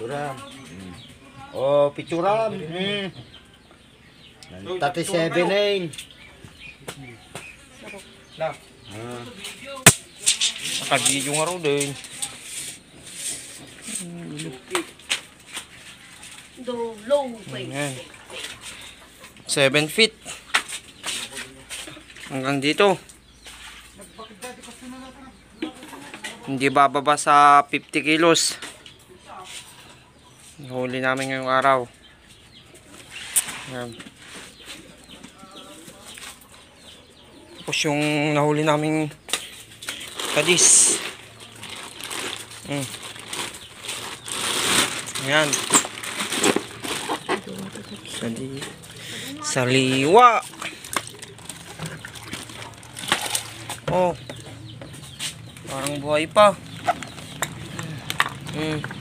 Picturam. Mm. Oh, picturam. Mm. 37 na yun. Lang. Ah. Nakagigyo nga raw din. Do low. Ayan. 7 feet. Hanggang dito. Hindi bababa sa 50 kilos. Huli namin ngayong araw. Ayan. Tapos yung nahuli naming kadis. Mm. Ayan. Sali saliwa. Oh. Parang buhay pa. Hmm.